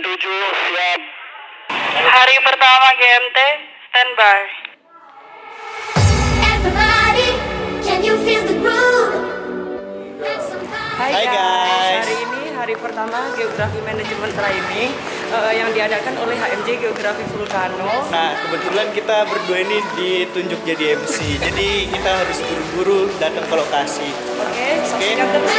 siap. Hari pertama GMT, standby. Hai, Hai, guys. Hari ini hari pertama Geografi Manajemen Training uh, yang diadakan oleh HMJ Geografi Vulcano. Nah, kebetulan kita berdua ini ditunjuk jadi MC. Jadi kita harus buru-buru datang ke lokasi. Oke, saksikan terus